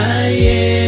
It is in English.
yeah.